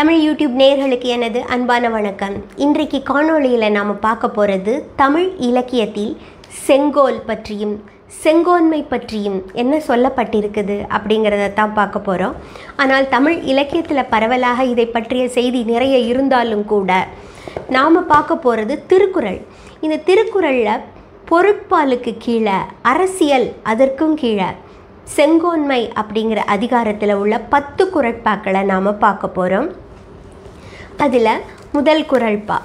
Tamil YouTube நேயர்களுக்கு எனது அன்பான வணக்கம். இன்றைக்கு காணொளியில் நாம் பார்க்க போகிறது தமிழ் இலக்கியத்தில் செங்கோல் பற்றியும் செங்கோன்மை பற்றியும் என்ன சொல்லப்பட்டிருக்குது அப்படிங்கிறத தான் பார்க்க போகிறோம் ஆனால் தமிழ் இலக்கியத்தில் பரவலாக இதை பற்றிய செய்தி நிறைய இருந்தாலும் கூட நாம் பார்க்க போகிறது திருக்குறள். இந்த திருக்குறளில் பொருட்பாலுக்கு கீழே அரசியல் அதற்கும் கீழே செங்கோன்மை அப்படிங்கிற அதிகாரத்தில் உள்ள பத்து குரட்பாக்களை நாம் பார்க்க போகிறோம் அதில் முதல் குரல்பா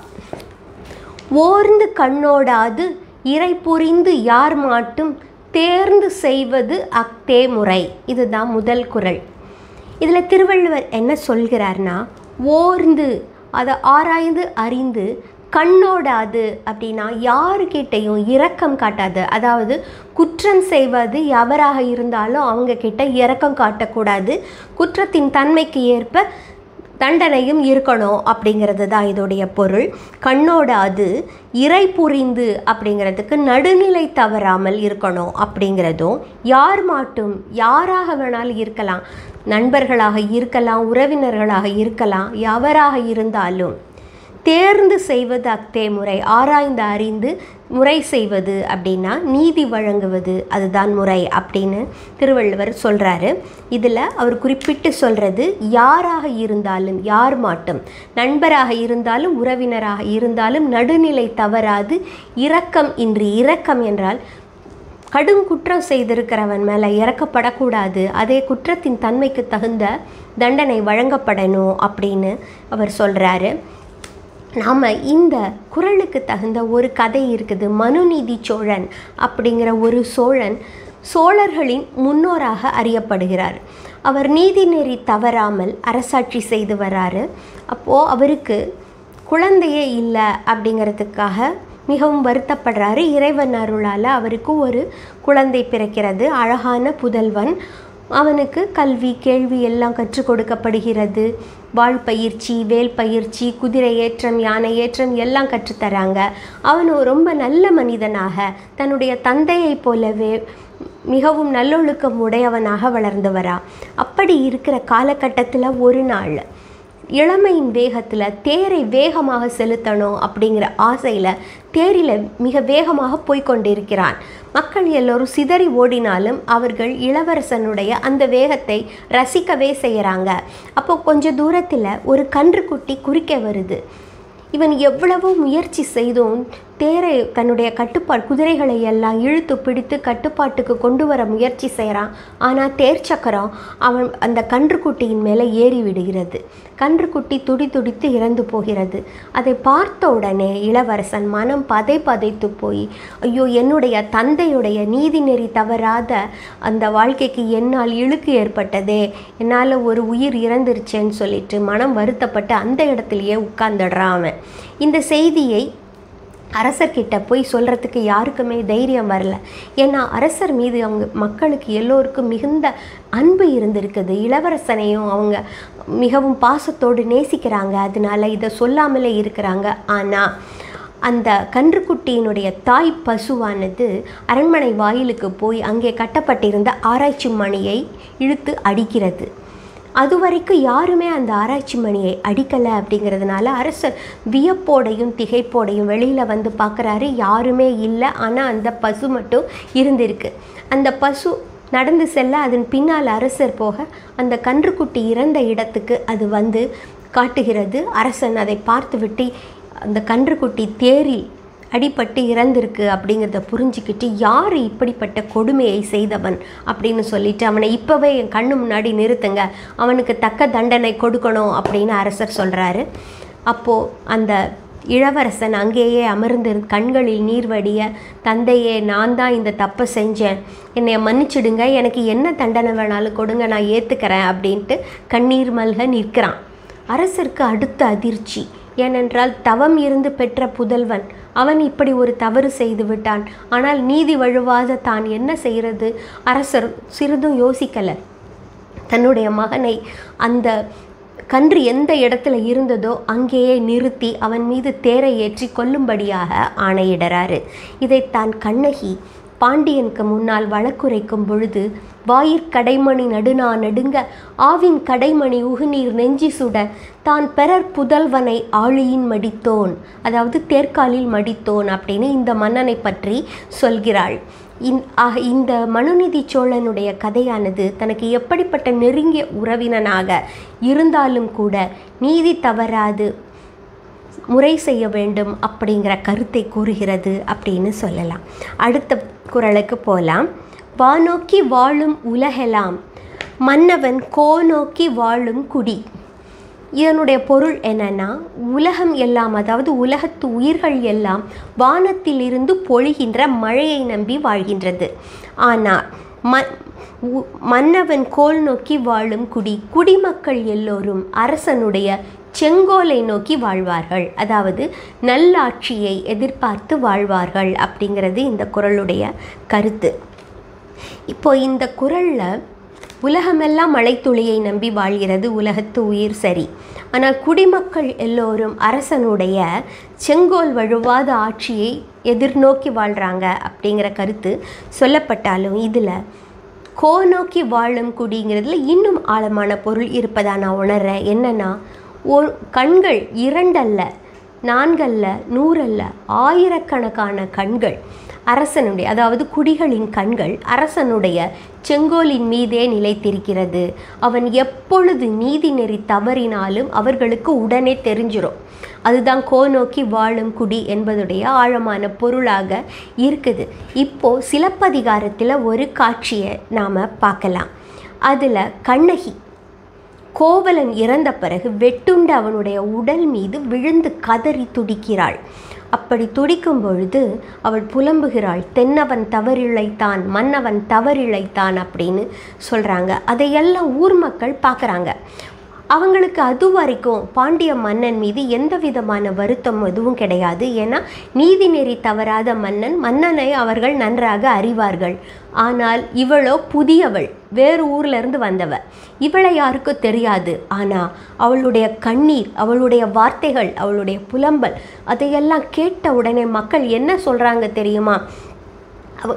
ஓர்ந்து கண்ணோடாது இறை புரிந்து யார் மாட்டும் தேர்ந்து செய்வது அக்தே முறை. இதுதான் முதல் குரல். இதில் திருவள்ளுவர் என்ன சொல்கிறார்னா ஓர்ந்து அதை ஆராய்ந்து அறிந்து கண்ணோடாது அப்படின்னா யாருக்கிட்டையும் இரக்கம் காட்டாது. அதாவது குற்றம் செய்வது எவராக இருந்தாலும் அவங்க கிட்ட இரக்கம் காட்டக்கூடாது. குற்றத்தின் தன்மைக்கு ஏற்ப தண்டனையும் இருக்கணும் அப்படிங்கிறது தான் இதோடைய பொருள். கண்ணோட அது இறை புரிந்து அப்படிங்கிறதுக்கு நடுநிலை தவறாமல் இருக்கணும் அப்படிங்கிறதும் யார் மாட்டும் யாராக வேணாலும் இருக்கலாம். நண்பர்களாக இருக்கலாம் உறவினர்களாக இருக்கலாம் எவராக இருந்தாலும் தேர்ந்து செய்வது அக்தே முறை. ஆராய்ந்து அறிந்து முறை செய்வது அப்படின்னா நீதி வழங்குவது அதுதான் முறை அப்படின்னு திருவள்ளுவர் சொல்கிறாரு இதில் அவர் குறிப்பிட்டு சொல்கிறது யாராக இருந்தாலும் யார் மாட்டும். நண்பராக இருந்தாலும் உறவினராக இருந்தாலும் நடுநிலை தவறாது. இரக்கம் இன்றி இரக்கம் என்றால் கடும் குற்றம் செய்திருக்கிறவன் மேலே இறக்கப்படக்கூடாது. அதே குற்றத்தின் தன்மைக்கு தகுந்த தண்டனை வழங்கப்படணும் அப்படின்னு அவர் சொல்கிறாரு நாம் இந்த குரலுக்கு தகுந்த ஒரு கதை இருக்குது மனுநீதி சோழன் அப்படிங்கிற ஒரு சோழன் சோழர்களின் முன்னோராக அறியப்படுகிறார். அவர் நீதிநெறி தவறாமல் அரசாட்சி செய்து வராரு. அப்போது அவருக்கு குழந்தையே இல்லை அப்படிங்கிறதுக்காக மிகவும் வருத்தப்படுறாரு. இறைவன் அருளால் அவருக்கு ஒரு குழந்தை பிறக்கிறது அழகான புதல்வன். அவனுக்கு கல்வி கேள்வி எல்லாம் கற்றுக் கொடுக்கப்படுகிறது. வாழ் பயிற்சி வேல் பயிற்சி குதிரை ஏற்றம் யானை ஏற்றம் எல்லாம் கற்றுத்தராங்க. அவன் ரொம்ப நல்ல மனிதனாக தன்னுடைய தந்தையைப் போலவே மிகவும் நல்லொழுக்கம் உடையவனாக வளர்ந்து வரா அப்படி இருக்கிற காலகட்டத்தில் ஒரு நாள் இளமையின் வேகத்தில் தேரை வேகமாக செலுத்தணும் அப்படிங்கிற ஆசையில் தேரில் மிக வேகமாக போய்கொண்டிருக்கிறான் மக்கள் எல்லோரும் சிதறி ஓடினாலும் அவர்கள் இளவரசனுடைய அந்த வேகத்தை ரசிக்கவே செய்கிறாங்க அப்போ கொஞ்ச தூரத்தில் ஒரு கன்றுக்குட்டி குறிக்க வருது. இவன் எவ்வளவோ முயற்சி செய்தும் தேரை தன்னுடைய கட்டுப்பாடு குதிரைகளை எல்லாம் இழுத்து பிடித்து கட்டுப்பாட்டுக்கு கொண்டு வர முயற்சி செய்கிறான் ஆனால் தேர் சக்கரம் அவன் அந்த கன்றுக்குட்டியின் மேலே ஏறி விடுகிறது. கன்றுக்குட்டி துடி துடித்து இறந்து போகிறது. அதை பார்த்த உடனே இளவரசன் மனம் பதை பதைத்து போய் ஐயோ என்னுடைய தந்தையுடைய நீதிநெறி தவறாத அந்த வாழ்க்கைக்கு என்னால் இழுக்கு ஏற்பட்டதே. என்னால் ஒரு உயிர் இறந்துருச்சேன்னு சொல்லிட்டு மனம் வருத்தப்பட்டு அந்த இடத்துலையே உட்கார்ந்துடுறான் அவன். இந்த செய்தியை அரசர்கிட்ட போய் சொல்கிறதுக்கு யாருக்குமே தைரியம் வரல. ஏன்னா அரசர் மீது அவங்க மக்களுக்கு எல்லோருக்கும் மிகுந்த அன்பு இருந்திருக்குது. இளவரசனையும் அவங்க மிகவும் பாசத்தோடு நேசிக்கிறாங்க. அதனால இதை சொல்லாமலே இருக்கிறாங்க. ஆனால் அந்த கன்றுக்குட்டியினுடைய தாய் பசுவானது அரண்மனை வாயிலுக்கு போய் அங்கே கட்டப்பட்டிருந்த ஆராய்ச்சி மணியை இழுத்து அடிக்கிறது. அது வரைக்கும் யாருமே அந்த ஆராய்ச்சி மணியை அடிக்கலை அப்படிங்கிறதுனால அரசர் வியப்போடையும் திகைப்போடையும் வெளியில் வந்து பார்க்குறாரு. யாருமே இல்லை. ஆனால் அந்த பசு மட்டும் இருந்திருக்கு. அந்த பசு நடந்து செல்ல அதன் பின்னால் அரசர் போக அந்த கன்றுக்குட்டி இறந்த இடத்துக்கு அது வந்து காட்டுகிறது. அரசன் அதை பார்த்துவிட்டு அந்த கன்றுக்குட்டி தேரில் அடிபட்டு இறந்திருக்கு அப்படிங்கிறத புரிஞ்சுக்கிட்டு யார் இப்படிப்பட்ட கொடுமையை செய்தவன் அப்படின்னு சொல்லிட்டு அவனை இப்போவே என் கண்ணு முன்னாடி நிறுத்துங்க. அவனுக்கு தக்க தண்டனை கொடுக்கணும் அப்படின்னு அரசர் சொல்கிறாரு அப்போது அந்த இளவரசன் அங்கேயே அமர்ந்து கண்களில் நீர் வடிய தந்தையே நான் தான் இந்த தப்பை செஞ்சேன். என்னை மன்னிச்சிடுங்க. எனக்கு என்ன தண்டனை வேணாலும் கொடுங்க. நான் ஏற்றுக்கிறேன் அப்படின்ட்டு கண்ணீர் மல்க நிற்கிறான். அரசருக்கு அடுத்த அதிர்ச்சி. ஏனென்றால் தவம் இருந்து பெற்ற புதல்வன். அவன் இப்படி ஒரு தவறு செய்து விட்டான். ஆனால் நீதி வழுவாத தான் என்ன செய்கிறது? அரசர் சிறிதும் யோசிக்கலை. தன்னுடைய மகனை அந்த கன்று எந்த இடத்துல இருந்ததோ அங்கேயே நிறுத்தி அவன் மீது தேரை ஏற்றி கொல்லும்படியாக ஆணையிடறாரு. இதை தான் கண்ணகி பாண்டியனுக்கு முன்னால் வழக்குரைக்கும் பொழுது வாயிற் கடைமணி நடுநா நடுங்க ஆவின் கடைமணி உகுநீர் நெஞ்சி சுட தான் பெறர் புதல்வனை ஆழியின் மடித்தோன் அதாவது தேர்காலில் மடித்தோன் அப்படின்னு இந்த மன்னனை பற்றி சொல்கிறாள். இந் ஆக இந்த மனுநீதி சோழனுடைய கதையானது தனக்கு எப்படிப்பட்ட நெருங்கிய உறவினனாக இருந்தாலும் கூட நீதி தவறாது முறை செய்ய வேண்டும் அப்படிங்கிற கருத்தை கூறுகிறது அப்படின்னு சொல்லலாம். அடுத்த குரலுக்கு போகலாம் வானோக்கி வாழும் உலகெல்லாம் மன்னவன் கோ நோக்கி வாழும் குடி. இதனுடைய பொருள் என்னன்னா உலகம் எல்லாம் அதாவது உலகத்து உயிர்கள் எல்லாம் வானத்திலிருந்து பொழிகின்ற மழையை நம்பி வாழ்கின்றது. ஆனால் ம உ- மன்னவன் கோல் நோக்கி வாழும் குடி குடிமக்கள் எல்லோரும் அரசனுடைய செங்கோலை நோக்கி வாழ்வார்கள். அதாவது நல்லாட்சியை எதிர்பார்த்து வாழ்வார்கள் அப்படிங்கிறது இந்த குறளுடைய கருத்து. இப்போ இந்த குறளில் உலகமெல்லாம் மழைத்துளியை நம்பி வாழ்கிறது உலகத்து உயிர் சரி. ஆனால் குடிமக்கள் எல்லோரும் அரசனுடைய செங்கோல் வழுவாத ஆட்சியை எதிர்நோக்கி வாழ்கிறாங்க அப்படிங்கிற கருத்து சொல்லப்பட்டாலும் இதில் கோ நோக்கி வாழும் குடிங்கிறதுல இன்னும் ஆழமான பொருள் இருப்பதா நான் உணர்கிறேன் என்னென்னா ஒரு கண்கள் இரண்டல்ல நான்கல்ல நூறல்ல ஆயிரக்கணக்கான கண்கள். அரசனுடைய அதாவது குடிகளின் கண்கள் அரசனுடைய செங்கோலின் மீதே நிலைத்திருக்கிறது. அவன் எப்பொழுது நீதி நெறி தவறினாலும் அவர்களுக்கு உடனே தெரிஞ்சிடும் அதுதான் கோ நோக்கி வாழும் குடி என்பதுடைய ஆழமான பொருளாக இருக்குது. இப்போ சிலப்பதிகாரத்தில் ஒரு காட்சியை நாம் பார்க்கலாம். அதில் கண்ணகி கோவலன் இறந்த பிறகு வெட்டுண்டு அவனுடைய உடல் மீது விழுந்து கதறி துடிக்கிறாள். அப்படி துடிக்கும் பொழுது அவள் புலம்புகிறாள். தென்னவன் தவறிழைத்தான் மன்னவன் தவறிழைத்தான் அப்படின்னு சொல்கிறாங்க அதையெல்லாம் ஊர் மக்கள் பார்க்குறாங்க. அவங்களுக்கு அது வரைக்கும் பாண்டிய மன்னன் மீது எந்த விதமான வருத்தம் எதுவும் கிடையாது. ஏன்னா நீதிநெறி தவறாத மன்னன் மன்னனை அவர்கள் நன்றாக அறிவார்கள். ஆனால் இவளோ புதியவள் வேறு ஊர்லேருந்து வந்தவ. இவளை யாருக்கும் தெரியாது. ஆனால் அவளுடைய கண்ணீர் அவளுடைய வார்த்தைகள் அவளுடைய புலம்பல் அதையெல்லாம் கேட்ட உடனே மக்கள் என்ன சொல்கிறாங்க தெரியுமா?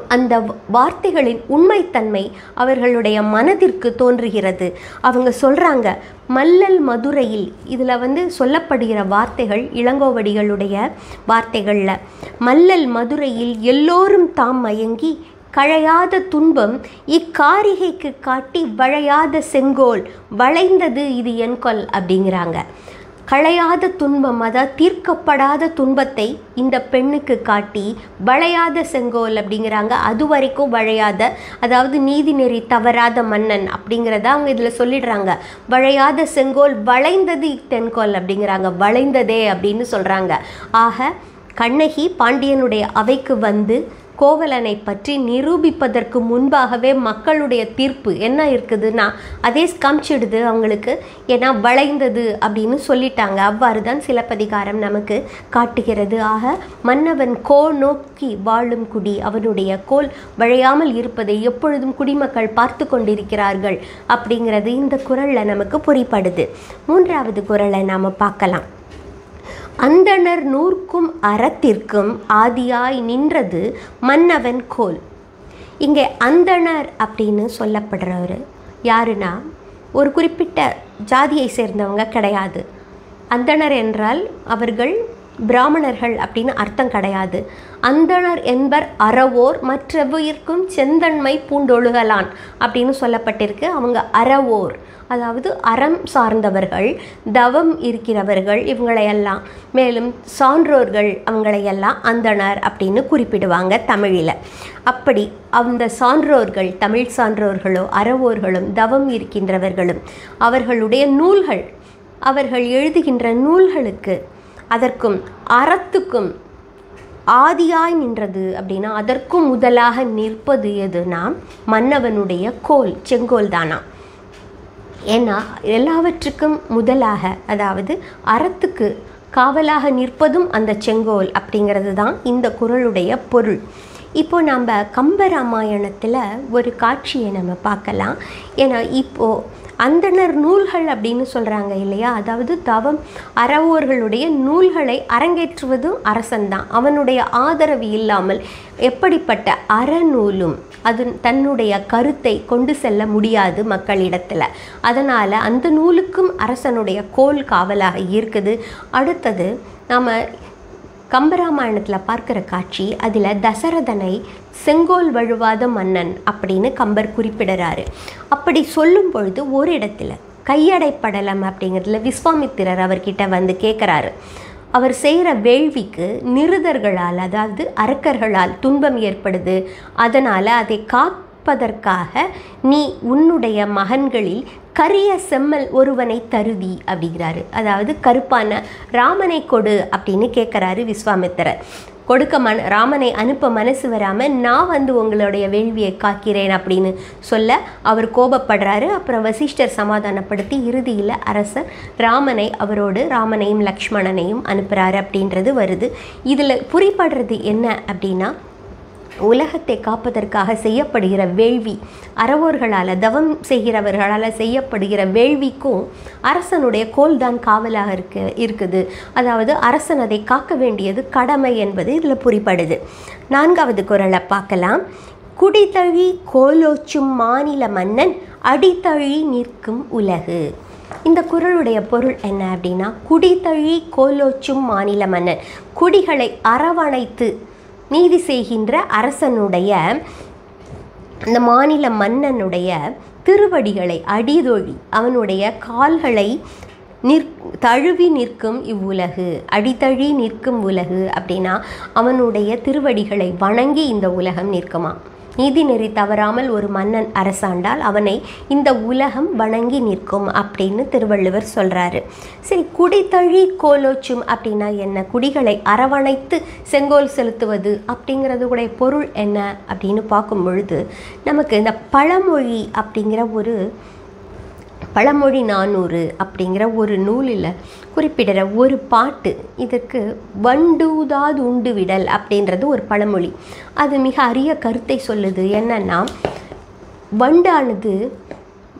அந்த வார்த்தைகளின் உண்மைத்தன்மை அவர்களுடைய மனதிற்கு தோன்றுகிறது. அவங்க சொல்கிறாங்க மல்லல் மதுரையில் இதில் வந்து சொல்லப்படுகிற வார்த்தைகள் இளங்கோவடிகளுடைய வார்த்தைகளில். மல்லல் மதுரையில் எல்லோரும் தாம் மயங்கி கழையாத துன்பம் இக்காரிகைக்கு காட்டி வளையாத செங்கோல் வளைந்தது இது என்கொல் அப்படிங்கிறாங்க. களையாத துன்பம் அதாவது தீர்க்கப்படாத துன்பத்தை இந்த பெண்ணுக்கு காட்டி வளையாத செங்கோல் அப்படிங்கிறாங்க. அது வரைக்கும் வளையாத அதாவது நீதிநெறி தவறாத மன்னன் அப்படிங்கிறத அவங்க இதில் சொல்லிடுறாங்க. வளையாத செங்கோல் வளைந்தது தென்கோல் அப்படிங்கிறாங்க. வளைந்ததே அப்படின்னு சொல்கிறாங்க ஆக கண்ணகி பாண்டியனுடைய அவைக்கு வந்து கோவலனை பற்றி நிரூபிப்பதற்கு முன்பாகவே மக்களுடைய தீர்ப்பு என்ன இருக்குதுன்னா அதே காமிச்சிடுது அவங்களுக்கு. ஏன்னா வளைந்தது அப்படின்னு சொல்லிட்டாங்க. அவ்வாறு தான் சிலப்பதிகாரம் நமக்கு காட்டுகிறது. ஆக மன்னவன் கோ நோக்கி வாழும் குடி அவனுடைய கோல் வளையாமல் இருப்பதை எப்பொழுதும் குடிமக்கள் பார்த்து கொண்டிருக்கிறார்கள் அப்படிங்கிறது இந்த குறளில் நமக்கு புரிப்படுது. மூன்றாவது குரலை நாம் பார்க்கலாம். அந்தணர் நூற்கும் அறத்திற்கும் ஆதியாய் நின்றது மன்னவன் கோல். இங்கே அந்தணர் அப்படின்னு சொல்லப்படுறவர் யாருன்னா ஒரு குறிப்பிட்ட ஜாதியை சேர்ந்தவங்க கிடையாது. அந்தணர் என்றால் அவர்கள் பிராமணர்கள் அப்படின்னு அர்த்தம் கிடையாது. அந்தணர் என்பர் அறவோர் மற்றவர்க்கும் செந்தன்மை பூண்டொழுகலான் அப்படின்னு சொல்லப்பட்டிருக்கு. அவங்க அறவோர் அதாவது அறம் சார்ந்தவர்கள் தவம் இருக்கிறவர்கள் இவங்களையெல்லாம். மேலும் சான்றோர்கள் அவங்களையெல்லாம் அந்தணர் அப்படின்னு குறிப்பிடுவாங்க தமிழில். அப்படி அந்த சான்றோர்கள் தமிழ் சான்றோர்களோ அறவோர்களும் தவம் இருக்கின்றவர்களும் அவர்களுடைய நூல்கள் அவர்கள் எழுதுகின்ற நூல்களுக்கு அதற்கும் அறத்துக்கும் ஆதியாய் நின்றது அப்படின்னா அதற்கும் முதலாக நிற்பது எதுனா மன்னவனுடைய கோல் செங்கோல் தானா? ஏன்னா எல்லாவற்றுக்கும் முதலாக அதாவது அறத்துக்கு காவலாக நிற்பதும் அந்த செங்கோல் அப்படிங்கிறது தான் இந்த குறளுடைய பொருள். இப்போ நம்ம கம்பராமாயணத்தில் ஒரு காட்சியை நம்ம பார்க்கலாம். ஏன்னா இப்போது அந்தணர் நூல்கள் அப்படின்னு சொல்கிறாங்க இல்லையா? அதாவது தவம் அறவோர்களுடைய நூல்களை அரங்கேற்றுவதும் அரசன்தான். அவனுடைய ஆதரவு இல்லாமல் எப்படிப்பட்ட அறநூலும் அது தன்னுடைய கருத்தை கொண்டு செல்ல முடியாது மக்களிடத்தில். அதனால் அந்த நூலுக்கும் அரசனுடைய கோல் காவலாக இருக்குது. அடுத்தது நாம் கம்பராமாயணத்தில் பார்க்குற காட்சி அதில் தசரதனை செங்கோல் வழுவாத மன்னன் அப்படின்னு கம்பர் குறிப்பிடுறாரு. அப்படி சொல்லும் பொழுது ஒரு இடத்துல கையடைப்படலம் அப்படிங்கிறதுல விஸ்வாமித்திரர் அவர்கிட்ட வந்து கேட்குறாரு அவர் செய்கிற வேள்விக்கு நிருதர்களால் அதாவது அரக்கர்களால் துன்பம் ஏற்படுது. அதனால் அதை காப்பதற்காக நீ உன்னுடைய மகன்களில் கரிய செம்மல் ஒருவனை தருவி அப்படிங்கிறாரு. அதாவது கருப்பான ராமனை கொடு அப்படின்னு கேட்குறாரு விஸ்வாமித்திரர். கொடுக்க மன ராமனை அனுப்ப மனசு வராமல் நான் வந்து உங்களுடைய வேள்வியை காக்கிறேன் அப்படின்னு சொல்ல அவர் கோபப்படுறாரு. அப்புறம் வசிஷ்டர் சமாதானப்படுத்தி இறுதியில் அரசர் ராமனை அவரோடு ராமனையும் லக்ஷ்மணனையும் அனுப்புகிறாரு அப்படின்றது வருது. இதில் புரிபடுறது என்ன அப்படின்னா உலகத்தை காப்பதற்காக செய்யப்படுகிற வேள்வி அறவோர்களால் தவம் செய்கிறவர்களால் செய்யப்படுகிற வேள்விக்கும் அரசனுடைய கோல்தான் காவலாக இருக்க இருக்குது. அதாவது அரசன் அதை காக்க வேண்டியது கடமை என்பது இதில் புரிப்படுது நான்காவது குரலை பார்க்கலாம். குடிதழி கோலோச்சும் மாநில மன்னன் அடித்தழி நிற்கும் உலகு. இந்த குரலுடைய பொருள் என்ன அப்படின்னா குடிதழி கோலோச்சும் மாநில மன்னன் குடிகளை அரவணைத்து நீதி செய்கின்ற அரசனுடைய அந்த மாநில மன்னனுடைய திருவடிகளை அடிதொழி அவனுடைய கால்களை நிற் தழுவி நிற்கும் இவ்வுலகு அடித்தழி நிற்கும் உலகு அப்படின்னா அவனுடைய திருவடிகளை வணங்கி இந்த உலகம் நிற்குமா நீதிநெறி தவறாமல் ஒரு மன்னன் அரசாண்டால் அவனை இந்த உலகம் வணங்கி நிற்கும் அப்படின்னு திருவள்ளுவர் சொல்கிறாரு சரி குடித்தழி கோலோச்சும் அப்படின்னா என்ன? குடிகளை அரவணைத்து செங்கோல் செலுத்துவது அப்படிங்கிறதுடைய பொருள் என்ன? அப்படின்னு பார்க்கும் பொழுது நமக்கு இந்த பழமொழி அப்படிங்கிற ஒரு பழமொழி நானூறு அப்படிங்கிற ஒரு நூலில் குறிப்பிடுற ஒரு பாட்டு. இதற்கு வண்டூதாது உண்டு விடல் அப்படின்றது ஒரு பழமொழி. அது மிக அரிய கருத்தை சொல்லுது. என்னன்னா வண்டானது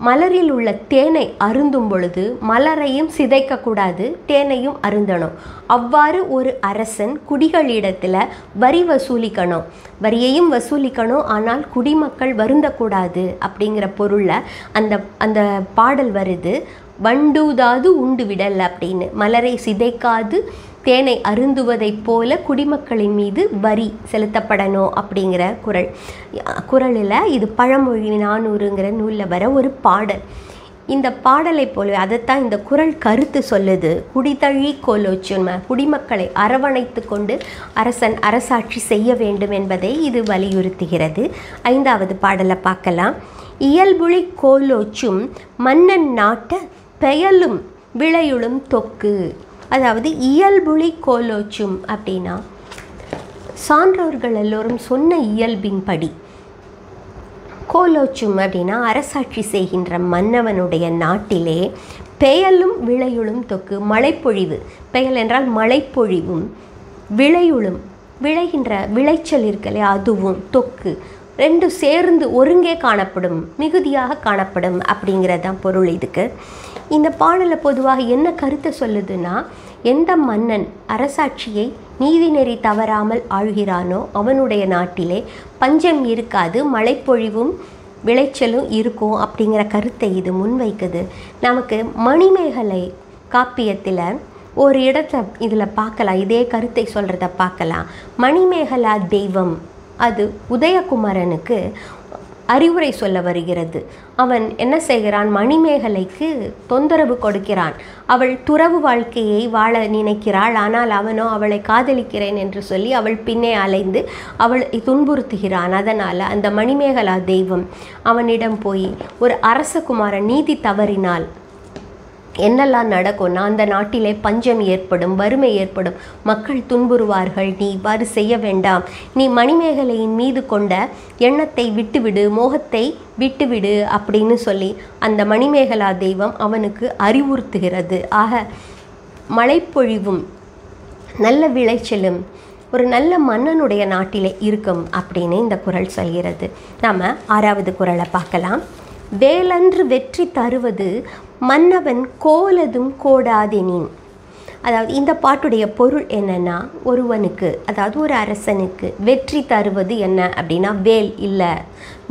மலரில் உள்ள தேனை அருந்தும் பொழுது மலரையும் சிதைக்கக்கூடாது தேனையும் அருந்தணும். அவ்வாறு ஒரு அரசன் குடிகளிடத்தில் வரி வசூலிக்கணும். வரியையும் வசூலிக்கணும் ஆனால் குடிமக்கள் வருந்தக்கூடாது அப்படிங்கிற பொருளில் அந்த அந்த பாடல் வருது. வண்டூதாது உண்டு விடல் அப்படின்னு. மலரை சிதைக்காது தேனை அருந்துவதைப் போல குடிமக்களின் மீது வரி செலுத்தப்படணும் அப்படிங்கிற குரல். குரலில் இது பழமொழி நானூறுங்கிற நூலில் வர ஒரு பாடல். இந்த பாடலை போலவே அதைத்தான் இந்த குரல் கருத்து சொல்லுது. குடிதழி கோலோச்சும குடிமக்களை அரவணைத்து கொண்டு அரசன் அரசாட்சி செய்ய வேண்டும் என்பதை இது வலியுறுத்துகிறது. ஐந்தாவது பாடலை பார்க்கலாம். இயல்புழி கோலோச்சும் மன்னன் நாட்ட பெயலும் விளையுளும் தொக்கு. அதாவது இயல்புலி கோலோச்சும் அப்படின்னா சான்றோர்கள் எல்லோரும் சொன்ன இயல்பின்படி கோலோச்சும் அப்படின்னா அரசாட்சி செய்கின்ற மன்னவனுடைய நாட்டிலே பெயலும் விளையுளும் தொக்கு மழைப்பொழிவு. பெயல் என்றால் மழைப்பொழிவும் விளையுளும் விளைகின்ற விளைச்சல் இருக்கலே அதுவும் தொக்கு. ரெண்டு சேர்ந்து ஒருங்கே காணப்படும் மிகுதியாக காணப்படும் அப்படிங்கிறது தான் பொருள் இதுக்கு. இந்த பாடலை பொதுவாக என்ன கருத்தை சொல்லுதுன்னா எந்த மன்னன் அரசாட்சியை நீதிநெறி தவறாமல் ஆழ்கிறானோ அவனுடைய நாட்டிலே பஞ்சம் இருக்காது மழைப்பொழிவும் விளைச்சலும் இருக்கும் அப்படிங்கிற கருத்தை இது முன்வைக்குது. நமக்கு மணிமேகலை காப்பியத்தில் ஒரு இடத்தை இதில் பார்க்கலாம் இதே கருத்தை சொல்கிறத பார்க்கலாம். மணிமேகலா தெய்வம் அது உதயகுமாரனுக்கு அறிவுரை சொல்ல வருகிறது. அவன் என்ன செய்கிறான்? மணிமேகலைக்கு தொந்தரவு கொடுக்கிறான். அவள் துறவு வாழ்க்கையை வாழ நினைக்கிறாள். ஆனால் அவனோ அவளை காதலிக்கிறேன் என்று சொல்லி அவள் பின்னே அலைந்து அவள் துன்புறுத்துகிறான். அதனால் அந்த மணிமேகலா தெய்வம் அவனிடம் போய் ஒரு அரசகுமாரன் நீதி தவறினால் என்னெல்லாம் நடக்கும்னா அந்த நாட்டிலே பஞ்சம் ஏற்படும் வறுமை ஏற்படும். மக்கள் துன்புறுவார்கள். நீ இவ்வாறு செய்ய வேண்டாம். நீ மணிமேகலையின் மீது கொண்ட எண்ணத்தை விட்டுவிடு மோகத்தை விட்டுவிடு அப்படின்னு சொல்லி அந்த மணிமேகலா தெய்வம் அவனுக்கு அறிவுறுத்துகிறது. ஆக மழைப்பொழிவும் நல்ல விளைச்சலும் ஒரு நல்ல மன்னனுடைய நாட்டிலே இருக்கும் அப்படின்னு இந்த குறள் சொல்கிறது. நாம் ஆறாவது குறளை பார்க்கலாம். வேலன்று வெற்றி தருவது மன்னவன் கோலதும் கோடாதெனின். அதாவது இந்த பாட்டுடைய பொருள் என்னன்னா ஒருவனுக்கு அதாவது ஒரு அரசனுக்கு வெற்றி தருவது என்ன அப்படின்னா வேல் இல்லை.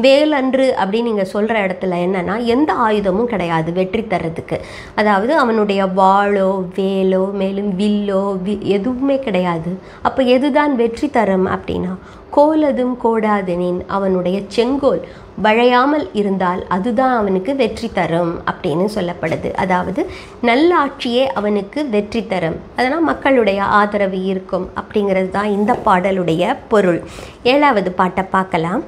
வேல் அன்று அப்படின்னு நீங்கள் சொல்கிற இடத்துல என்னன்னா எந்த ஆயுதமும் கிடையாது வெற்றி தர்றதுக்கு. அதாவது அவனுடைய வாளோ வேலோ மேலும் வில்லோ வி எதுவுமே கிடையாது. அப்போ எதுதான் வெற்றி தரும் அப்படின்னா கோலதும் கோடாதெனின் அவனுடைய செங்கோல். வளையாமல் இருந்தால் அதுதான் அவனுக்கு வெற்றி தரும் அப்படின்னு சொல்லப்படுது. அதாவது நல்லாட்சியே அவனுக்கு வெற்றி தரும். அதனால் மக்களுடைய ஆதரவு இருக்கும் அப்படிங்கிறது தான் இந்த பாடலுடைய பொருள். ஏழாவது பாட்டை பார்க்கலாம்.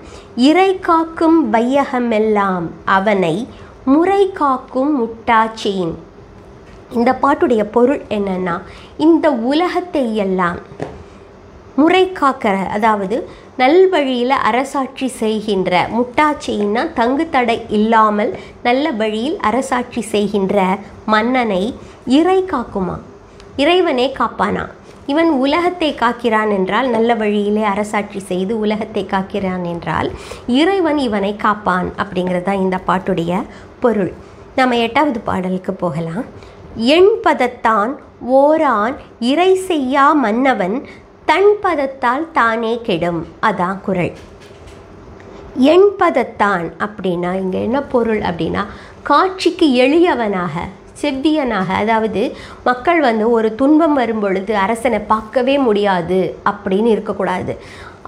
இறை காக்கும் வையகமெல்லாம் அவனை முறை காக்கும் முட்டாட்சியின் இந்த பாட்டுடைய பொருள் என்னன்னா இந்த உலகத்தை எல்லாம் முறை காக்கிற அதாவது நல்வழியில் அரசாட்சி செய்கின்ற முட்டாட்சின்னா தங்கு தடை இல்லாமல் நல்ல வழியில் அரசாட்சி செய்கின்ற மன்னனை இறை காக்குமா? இறைவனே காப்பானா? இவன் உலகத்தை காக்கிறான் என்றால் நல்ல வழியிலே அரசாட்சி செய்து உலகத்தை காக்கிறான் என்றால் இறைவன் இவனை காப்பான் அப்படிங்கிறது தான் இந்த பாட்டுடைய பொருள். நம்ம எட்டாவது பாடலுக்கு போகலாம். எண் பதத்தான் ஓரான் இறை செய்யா மன்னவன் தன் பதத்தால் தானே கெடும். அதான் குறள் என் பதத்தான் அப்படின்னா இங்கே என்ன பொருள் அப்படின்னா காட்சிக்கு எளியவனாக செவ்வியனாக அதாவது மக்கள் வந்து ஒரு துன்பம் வரும் பொழுது அரசனை பார்க்கவே முடியாது அப்படின்னு இருக்கக்கூடாது.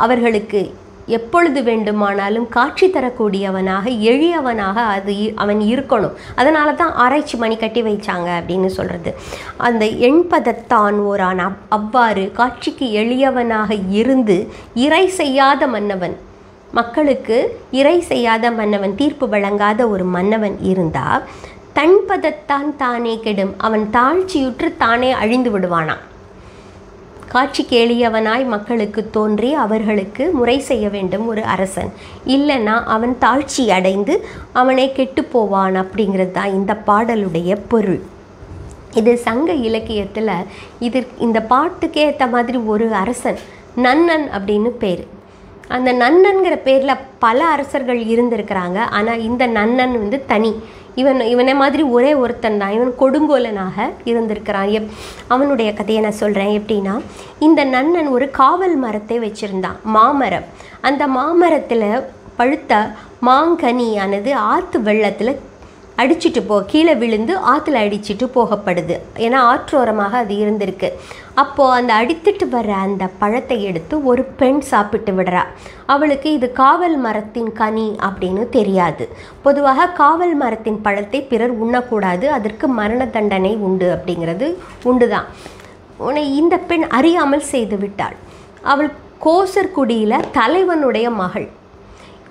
அவர்களுக்கு எப்பொழுது வேண்டுமானாலும் காட்சி தரக்கூடியவனாக எளியவனாக அது இ- அவன் இருக்கணும். அதனால தான் ஆராய்ச்சி மணி கட்டி வைச்சாங்க அப்படின்னு சொல்கிறது அந்த எண்பதத்தான் ஓரான் அவ் அவ்வாறு காட்சிக்கு எளியவனாக இருந்து இறை செய்யாத மன்னவன் மக்களுக்கு இறை செய்யாத மன்னவன் தீர்ப்பு வழங்காத ஒரு மன்னவன் இருந்தால் தன்பதத்தான் தானே கெடும். அவன் தாழ்ச்சியுற்று தானே அழிந்து விடுவானான் காட்சி கேளியவனாய் மக்களுக்கு தோன்றி அவர்களுக்கு முறை செய்ய வேண்டும் ஒரு அரசன். இல்லைன்னா அவன் தாழ்ச்சி அடைந்து அவனை கெட்டு போவான் அப்படிங்கிறது தான் இந்த பாடலுடைய பொருள். இது சங்க இலக்கியத்தில் இது இந்த பாட்டுக்கு ஏற்ற மாதிரி ஒரு அரசன் நன்னன் அப்படின்னு பேர். அந்த நன்னன்கிற பேரில் பல அரசர்கள் இருந்திருக்கிறாங்க. ஆனால் இந்த நன்னன் வந்து தனி. இவன் இவனை மாதிரி ஒரே ஒருத்தன் தான் இவன் கொடுங்கோலனாக இருந்திருக்கிறான். எப் அவனுடைய கதையை நான் சொல்கிறேன் எப்படின்னா இந்த நன்னன் ஒரு காவல் மரத்தை வச்சுருந்தான். மாமரம். அந்த மாமரத்தில் பழுத்த மாங்கனியானது ஆற்று வெள்ளத்தில் அடிச்சுட்டு போ கீழே விழுந்து ஆற்றுல அடிச்சுட்டு போகப்படுது. ஏன்னா ஆற்றோரமாக அது இருந்திருக்கு. அப்போது அந்த அடித்துட்டு வர்ற அந்த பழத்தை எடுத்து ஒரு பெண் சாப்பிட்டு விடுறா. அவளுக்கு இது காவல் மரத்தின் கனி அப்படின்னு தெரியாது. பொதுவாக காவல் மரத்தின் பழத்தை பிறர் உண்ணக்கூடாது. அதற்கு மரண தண்டனை உண்டு அப்படிங்கிறது உண்டு தான் உன்னை இந்த பெண் அறியாமல் செய்து விட்டாள். அவள் கோசர்குடியில் தலைவனுடைய மகள்.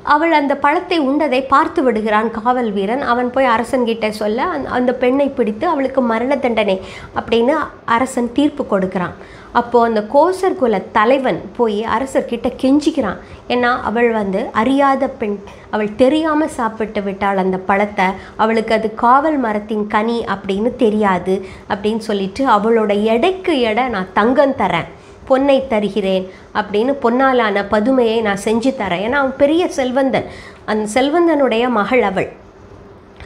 அவள் அந்த பழத்தை உண்டதை பார்த்து விடுகிறான் காவல் வீரன். அவன் போய் அரசன்கிட்ட சொல்ல அந்த அந்த பெண்ணை பிடித்து அவளுக்கு மரண தண்டனை அப்படின்னு அரசன் தீர்ப்பு கொடுக்குறான். அப்போது அந்த கோசர் குல தலைவன் போய் அரசர்கிட்ட கெஞ்சிக்கிறான். ஏன்னா அவள் வந்து அறியாத பெண். அவள் தெரியாமல் சாப்பிட்டு விட்டாள் அந்த பழத்தை. அவளுக்கு அது காவல் மரத்தின் கனி அப்படின்னு தெரியாது அப்படின்னு சொல்லிட்டு அவளோட எடைக்கு எடை நான் தங்கம் தரேன். பொன்னை தருகிறேன் அப்படின்னு பொன்னாலான பதுமையை நான் செஞ்சு தரேன். ஏன்னா அவன் பெரிய செல்வந்தன். அந்த செல்வந்தனுடைய மகள் அவள்.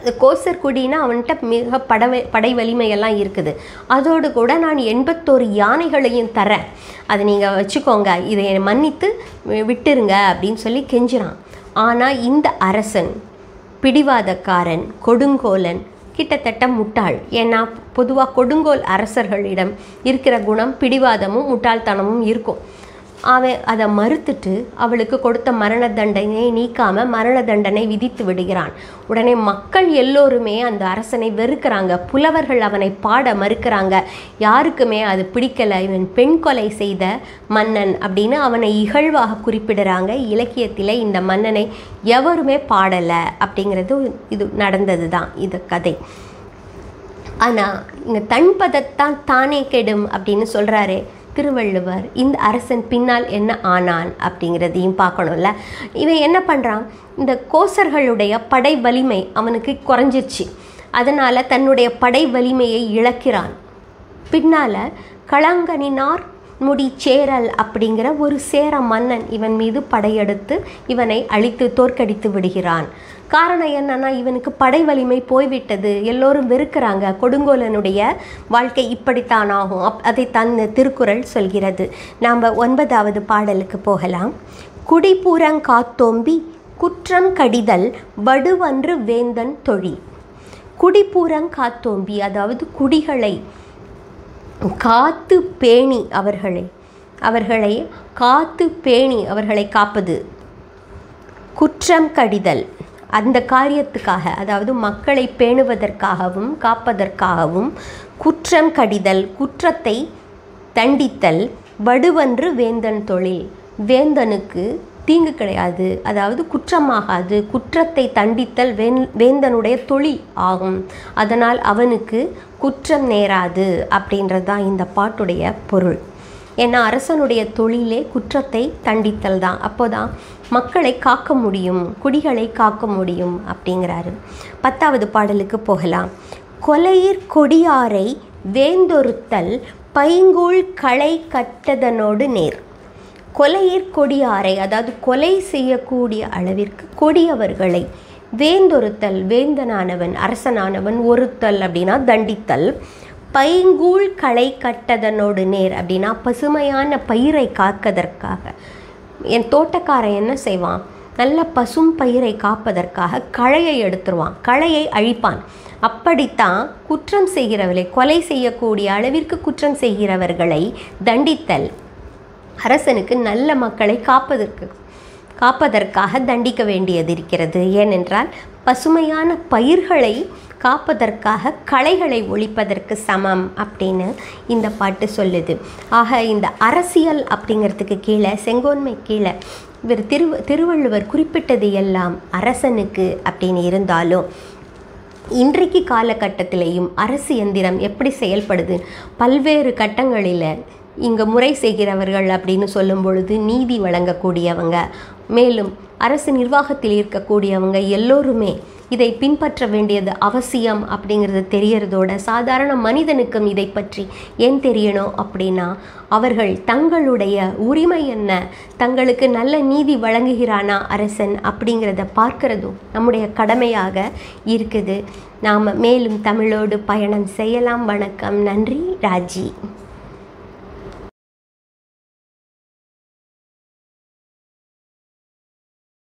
அது கோசர் குடினா அவன்கிட்ட மிக படவை படை வலிமையெல்லாம் இருக்குது. அதோடு கூட நான் எண்பத்தோரு யானைகளையும் தரேன். அதை நீங்கள் வச்சுக்கோங்க. இதை மன்னித்து வி- விட்டுருங்க அப்படின்னு சொல்லி கெஞ்சுறான். ஆனால் இந்த அரசன் பிடிவாதக்காரன் கொடுங்கோலன் கிட்டத்தட்ட முட்டாள். ஏன்னா பொதுவாக கொடுங்கோல் அரசர்களிடம் இருக்கிற குணம் பிடிவாதமும் முட்டாள்தனமும் இருக்கும். அவன் அதை மறுத்துட்டு அவளுக்கு கொடுத்த மரண தண்டனையை நீக்காமல் மரண தண்டனை விதித்து விடுகிறான். உடனே மக்கள் எல்லோருமே அந்த அரசனை வெறுக்கிறாங்க. புலவர்கள் அவனை பாட மறுக்கிறாங்க. யாருக்குமே அது பிடிக்கலை. இவன் பெண் கொலை செய்த மன்னன் அப்படின்னு அவனை இகழ்வாக குறிப்பிடுறாங்க. இலக்கியத்தில் இந்த மன்னனை எவருமே பாடலை அப்படிங்கிறது இது நடந்தது தான் இது கதை. ஆனால் இங்கே தன்பதத்தான் தானே கெடும் அப்படின்னு சொல்கிறாரு திருவள்ளுவர் இந்த அரசன் பின்னால் என்ன ஆனான் அப்படிங்கிறதையும் பார்க்கணும்ல. இவன் என்ன பண்ணுறான் இந்த கோசர்களுடைய படை வலிமை அவனுக்கு குறைஞ்சிருச்சு. அதனால் தன்னுடைய படை வலிமையை இழக்கிறான். பின்னால் களங்கனினார் முடிச்சேரல் அப்படிங்கிற ஒரு சேர மன்னன் இவன் மீது படையெடுத்து இவனை அழித்து தோற்கடித்து விடுகிறான். காரணம் என்னன்னா இவனுக்கு படை வலிமை போய்விட்டது. எல்லோரும் வெறுக்கிறாங்க. கொடுங்கோலனுடைய வாழ்க்கை இப்படித்தான் ஆகும். அப் அதை தன் திருக்குறள் சொல்கிறது. நாம் ஒன்பதாவது பாடலுக்கு போகலாம். குடிபூரங்காத்தோம்பி குற்றம் கடிதல் வடுவன்று வேந்தன் தொழி. குடிபூரங்காத்தோம்பி அதாவது குடிகளை காத்து பேணி அவர்களை. அவர்களை காத்து பேணி அவர்களை காப்பது. குற்றம் கடிதல். அந்த காரியத்துக்காக அதாவது மக்களை பேணுவதற்காகவும் காப்பதற்காகவும் குற்றம் கடிதல் குற்றத்தை தண்டித்தல் வடுவன்று வேந்தன் தொழில். வேந்தனுக்கு தீங்கு கிடையாது. அதாவது குற்றமாகாது. குற்றத்தை தண்டித்தல் வேந் வேந்தனுடைய தொழில் ஆகும். அதனால் அவனுக்கு குற்றம் நேராது அப்படின்றது தான் இந்த பாட்டுடைய பொருள். ஏன்னா அரசனுடைய தொழிலே குற்றத்தை தண்டித்தல் தான். அப்போ தான் மக்களை காக்க முடியும் குடிகளை காக்க முடியும் அப்படிங்கிறாரு. பத்தாவது பாடலுக்கு போகலாம். கொலையிற் கொடியாரை வேந்தொருத்தல் பைங்கூழ் களை கட்டதனோடு நேர். கொலையிற் கொடியாரை அதாவது கொலை செய்யக்கூடிய அளவிற்கு கொடியவர்களை வேந்தொருத்தல் வேந்தனானவன் அரசனானவன் ஒருத்தல் அப்படின்னா தண்டித்தல் பைங்கூழ் களை கட்டதனோடு நேர் அப்படின்னா பசுமையான பயிரை காக்கதற்காக. என் தோட்டக்காரன் என்ன செய்வான்? நல்ல பசும் பயிரை காப்பதற்காக களையை எடுத்துருவான் களையை அழிப்பான். அப்படித்தான் குற்றம் செய்கிறவர்களை கொலை செய்யக்கூடிய அளவிற்கு குற்றம் செய்கிறவர்களை தண்டித்தல். அரசனுக்கு நல்ல மக்களை காப்பதற்கு காப்பதற்காக தண்டிக்க வேண்டியது இருக்கிறது. ஏனென்றால் பசுமையான பயிர்களை காப்பதற்காக களைகளை ஒழிப்பதற்கு சமம் அப்படின்னு இந்த பாட்டு சொல்லுது. ஆக இந்த அரசியல் அப்படிங்கிறதுக்கு கீழே செங்கோன்மை கீழே இவர் திரு திருவள்ளுவர் குறிப்பிட்டது எல்லாம் அரசனுக்கு அப்படின்னு இருந்தாலும் இன்றைக்கு காலகட்டத்திலேயும் அரசு எந்திரம் எப்படி செயல்படுது? பல்வேறு கட்டங்களில் இங்கே முறை செய்கிறவர்கள் அப்படின்னு சொல்லும் பொழுது நீதி வழங்கக்கூடியவங்க. மேலும் அரசு நிர்வாகத்தில் இருக்கக்கூடியவங்க எல்லோருமே இதை பின்பற்ற வேண்டியது அவசியம் அப்படிங்கிறது தெரியறதோட சாதாரண மனிதனுக்கும் இதை பற்றி ஏன் தெரியணும் அப்படின்னா அவர்கள் தங்களுடைய உரிமை என்ன? தங்களுக்கு நல்ல நீதி வழங்குகிறானா அரசன் அப்படிங்கிறத பார்க்கிறதும் நம்முடைய கடமையாக இருக்குது. நாம் மேலும் தமிழோடு பயணம் செய்யலாம். வணக்கம். நன்றி. ராஜி.